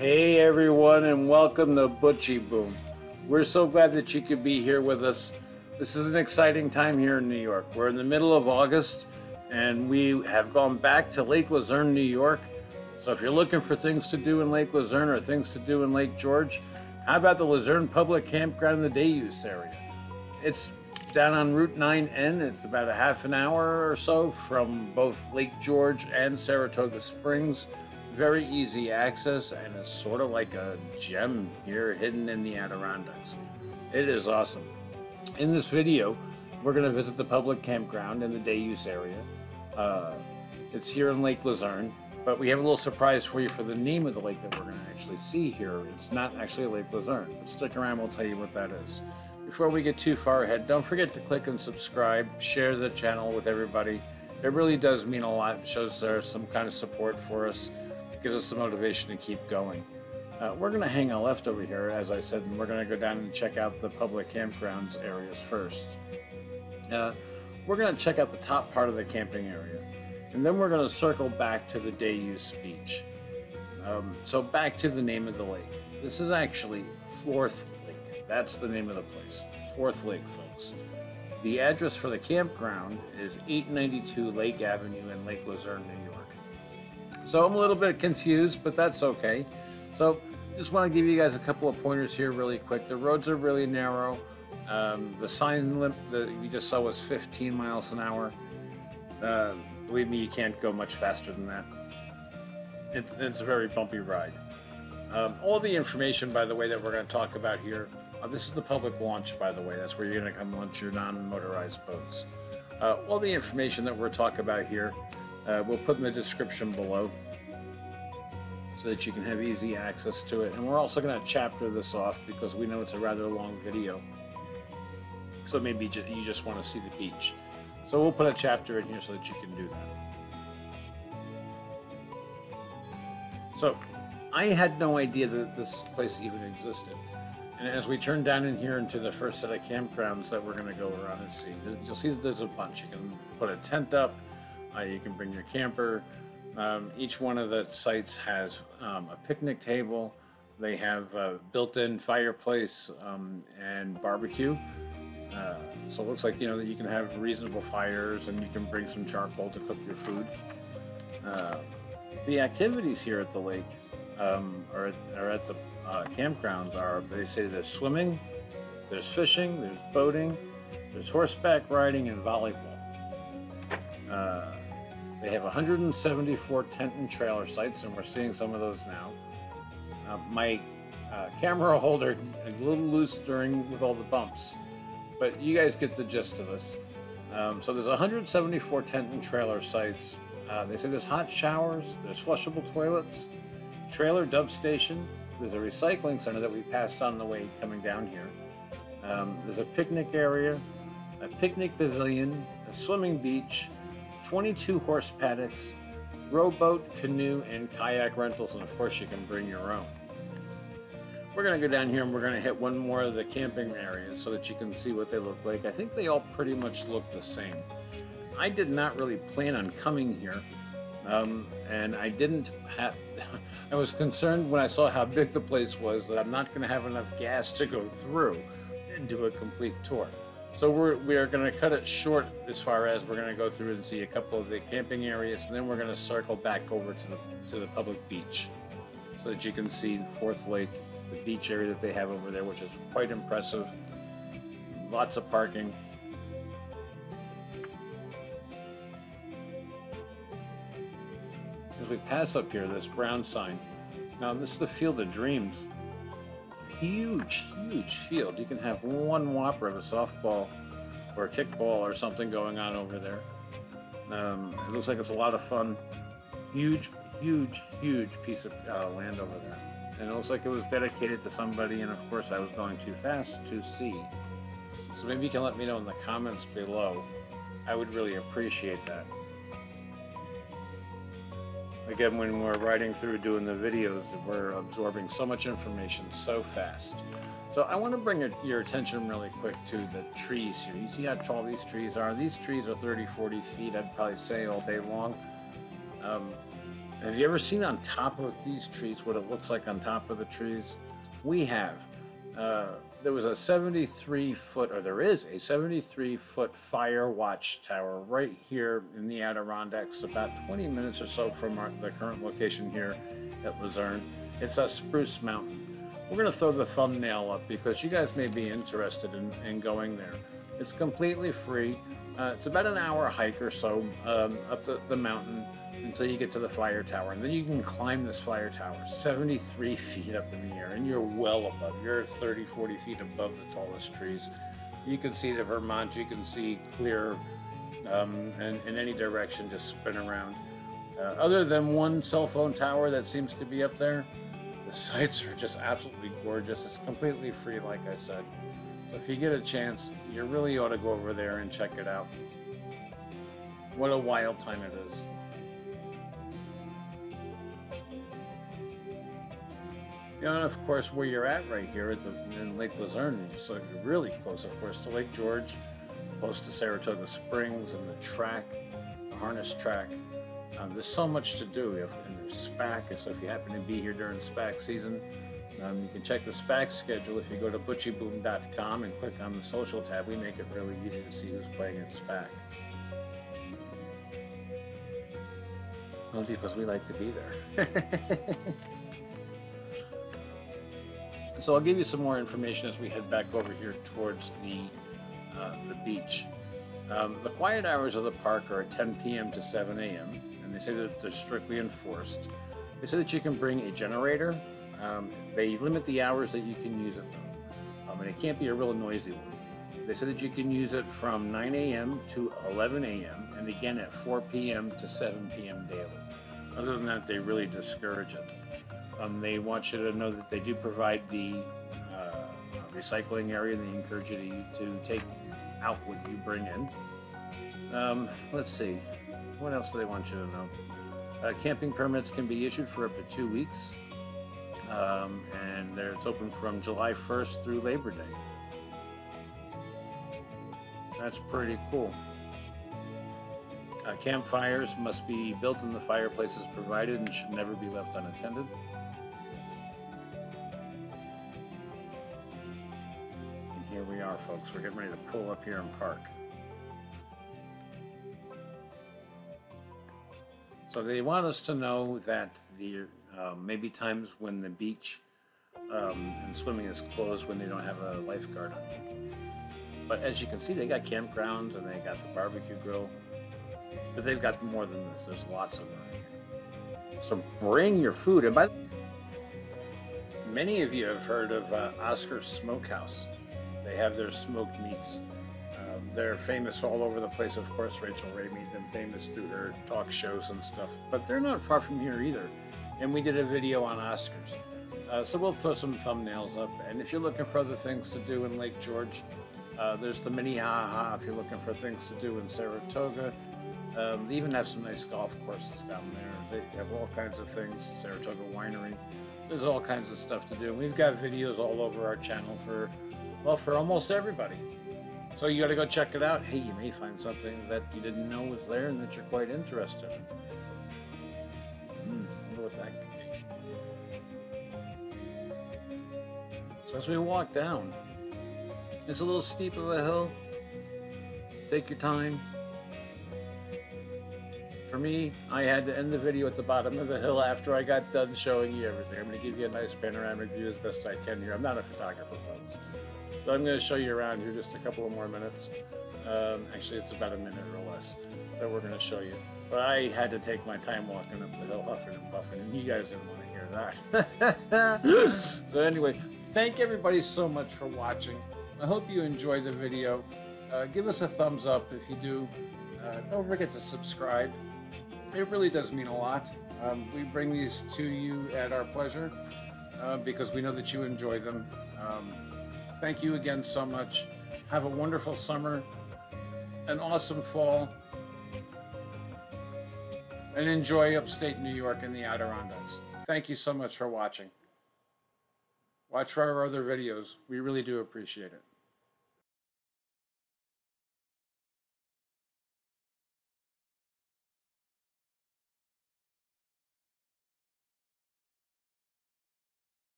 Hey everyone, and welcome to Butchy Boom. We're so glad that you could be here with us. This is an exciting time here in New York. We're in the middle of August, and we have gone back to Lake Luzerne, New York. So if you're looking for things to do in Lake Luzerne or things to do in Lake George, how about the Luzerne Public Campground in the day use area? It's down on Route 9N. It's about a half an hour or so from both Lake George and Saratoga Springs very easy access and it's sort of like a gem here hidden in the Adirondacks. It is awesome. In this video, we're going to visit the public campground in the day use area. Uh, it's here in Lake Luzerne, but we have a little surprise for you for the name of the lake that we're going to actually see here. It's not actually Lake Luzerne, but stick around, we'll tell you what that is. Before we get too far ahead, don't forget to click and subscribe, share the channel with everybody. It really does mean a lot. It shows there's some kind of support for us gives us the motivation to keep going. Uh, we're going to hang a left over here, as I said, and we're going to go down and check out the public campgrounds areas first. Uh, we're going to check out the top part of the camping area, and then we're going to circle back to the day use beach. Um, so back to the name of the lake. This is actually Fourth Lake. That's the name of the place. Fourth Lake, folks. The address for the campground is 892 Lake Avenue in Lake Luzerne, New York. So I'm a little bit confused, but that's okay. So just want to give you guys a couple of pointers here really quick. The roads are really narrow. Um, the sign limit that we just saw was 15 miles an hour. Uh, believe me, you can't go much faster than that. It, it's a very bumpy ride. Um, all the information, by the way, that we're going to talk about here, uh, this is the public launch, by the way. That's where you're going to come launch your non-motorized boats. Uh, all the information that we're talking about here uh, we'll put in the description below so that you can have easy access to it. And we're also going to chapter this off because we know it's a rather long video. So maybe you just want to see the beach. So we'll put a chapter in here so that you can do that. So I had no idea that this place even existed. And as we turn down in here into the first set of campgrounds that we're going to go around and see, you'll see that there's a bunch. You can put a tent up, uh, you can bring your camper. Um, each one of the sites has um, a picnic table. They have a built-in fireplace um, and barbecue. Uh, so it looks like you know that you can have reasonable fires and you can bring some charcoal to cook your food. Uh, the activities here at the lake or, at, or at the uh, campgrounds are they say there's swimming, there's fishing, there's boating, there's horseback riding, and volleyball. Uh, they have 174 tent and trailer sites, and we're seeing some of those now. Uh, my uh, camera holder a little loose during with all the bumps, but you guys get the gist of this. Um, so there's 174 tent and trailer sites. Uh, they say there's hot showers, there's flushable toilets, trailer dump station. There's a recycling center that we passed on the way coming down here. Um, there's a picnic area, a picnic pavilion, a swimming beach, 22 horse paddocks, rowboat, canoe, and kayak rentals, and of course you can bring your own. We're going to go down here and we're going to hit one more of the camping areas so that you can see what they look like. I think they all pretty much look the same. I did not really plan on coming here. Um, and I didn't have, I was concerned when I saw how big the place was that I'm not going to have enough gas to go through and do a complete tour. So we're, we are going to cut it short as far as we're going to go through and see a couple of the camping areas, and then we're going to circle back over to the to the public beach, so that you can see Fourth Lake, the beach area that they have over there, which is quite impressive. Lots of parking. As we pass up here, this brown sign. Now this is the Field of Dreams huge, huge field. You can have one whopper of a softball or a kickball or something going on over there. Um, it looks like it's a lot of fun. Huge, huge, huge piece of uh, land over there. And it looks like it was dedicated to somebody, and of course I was going too fast to see. So maybe you can let me know in the comments below. I would really appreciate that. Again, when we're riding through doing the videos, we're absorbing so much information so fast. So I want to bring your attention really quick to the trees here. You see how tall these trees are? These trees are 30, 40 feet, I'd probably say all day long. Um, Have you ever seen on top of these trees what it looks like on top of the trees? We have. Uh, there was a 73 foot, or there is a 73 foot fire watch tower right here in the Adirondacks, about 20 minutes or so from our, the current location here at Luzerne. It's a Spruce Mountain. We're going to throw the thumbnail up because you guys may be interested in, in going there. It's completely free. Uh, it's about an hour hike or so um, up the, the mountain until you get to the fire tower. And then you can climb this fire tower 73 feet up in the air, and you're well above. You're 30, 40 feet above the tallest trees. You can see the Vermont, you can see clear um, in, in any direction, just spin around. Uh, other than one cell phone tower that seems to be up there, the sights are just absolutely gorgeous. It's completely free, like I said. So if you get a chance, you really ought to go over there and check it out. What a wild time it is. You know, and of course, where you're at right here at the in Lake Luzerne, so you're really close, of course, to Lake George, close to Saratoga Springs and the track, the harness track. Um, there's so much to do, if, and there's SPAC, so if you happen to be here during SPAC season, um, you can check the SPAC schedule if you go to butchyboom.com and click on the social tab. We make it really easy to see who's playing at SPAC. Well, because we like to be there. so I'll give you some more information as we head back over here towards the uh, the beach. Um, the quiet hours of the park are at 10 p.m. to 7 a.m. and they say that they're strictly enforced. They say that you can bring a generator. Um, they limit the hours that you can use it though, um, and it can't be a real noisy one. They said that you can use it from 9 a.m. to 11 a.m. and again at 4 p.m. to 7 p.m. daily. Other than that, they really discourage it. Um, they want you to know that they do provide the uh, recycling area and they encourage you to, to take out what you bring in. Um, let's see, what else do they want you to know? Uh, camping permits can be issued for up to two weeks, um, and it's open from July 1st through Labor Day. That's pretty cool. Uh, campfires must be built in the fireplaces provided and should never be left unattended. Folks. We're getting ready to pull up here and park. So they want us to know that the uh, maybe times when the beach um, and swimming is closed when they don't have a lifeguard on. But as you can see, they got campgrounds and they got the barbecue grill. But they've got more than this. There's lots of them. So bring your food. And by many of you have heard of uh, Oscar's Smokehouse. They have their smoked meats. Um, they're famous all over the place. Of course, Rachael Ray made them famous through her talk shows and stuff. But they're not far from here either. And we did a video on Oscars. Uh, so we'll throw some thumbnails up. And if you're looking for other things to do in Lake George, uh, there's the Minnehaha if you're looking for things to do in Saratoga. Um, they even have some nice golf courses down there. They have all kinds of things. Saratoga Winery. There's all kinds of stuff to do. We've got videos all over our channel for, well, for almost everybody. So you got to go check it out. Hey, you may find something that you didn't know was there and that you're quite interested in. Hmm, wonder what that could be. So as we walk down, it's a little steep of a hill. Take your time. For me, I had to end the video at the bottom of the hill after I got done showing you everything. I'm going to give you a nice panoramic view as best I can here. I'm not a photographer, folks. But I'm going to show you around here just a couple of more minutes. Um, actually, it's about a minute or less that we're going to show you. But I had to take my time walking up the hill, huffing and puffing, and you guys didn't want to hear that. so anyway, thank everybody so much for watching. I hope you enjoyed the video. Uh, give us a thumbs up if you do. Uh, don't forget to subscribe. It really does mean a lot. Um, we bring these to you at our pleasure uh, because we know that you enjoy them. Um, thank you again so much. Have a wonderful summer, an awesome fall, and enjoy upstate New York and the Adirondacks. Thank you so much for watching. Watch for our other videos. We really do appreciate it.